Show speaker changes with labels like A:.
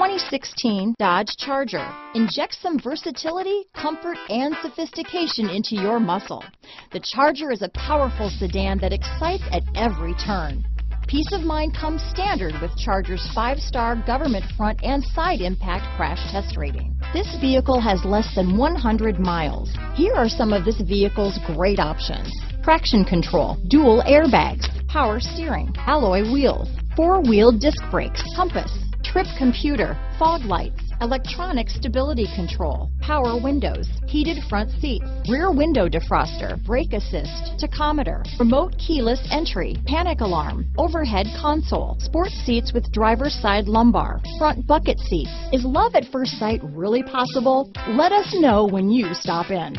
A: 2016 Dodge Charger. Inject some versatility, comfort, and sophistication into your muscle. The Charger is a powerful sedan that excites at every turn. Peace of mind comes standard with Charger's five-star government front and side impact crash test rating. This vehicle has less than 100 miles. Here are some of this vehicle's great options. Traction control, dual airbags, power steering, alloy wheels, four-wheel disc brakes, compass, trip computer, fog lights, electronic stability control, power windows, heated front seats, rear window defroster, brake assist, tachometer, remote keyless entry, panic alarm, overhead console, sports seats with driver's side lumbar, front bucket seats. Is love at first sight really possible? Let us know when you stop in.